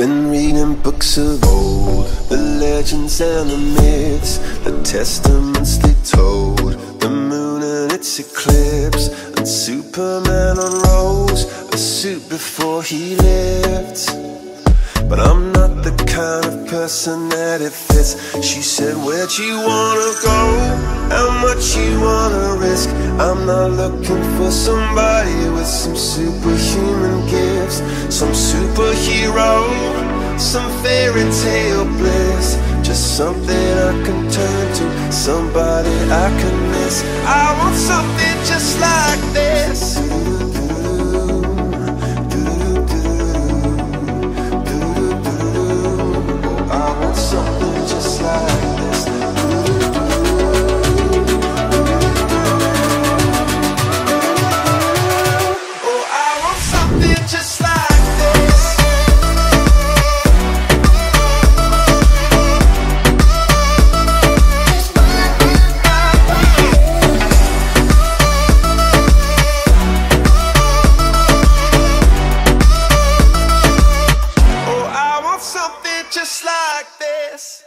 been reading books of old, the legends and the myths, the testaments they told, the moon and its eclipse, and Superman unrolls a suit before he lived. But I'm not the kind of person that it fits. She said, Where'd you wanna go? How much you wanna risk? I'm not looking for somebody with some superhuman some fairy tale bliss. Just something I can turn to, somebody I can miss. I want something just like that. this.